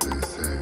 They say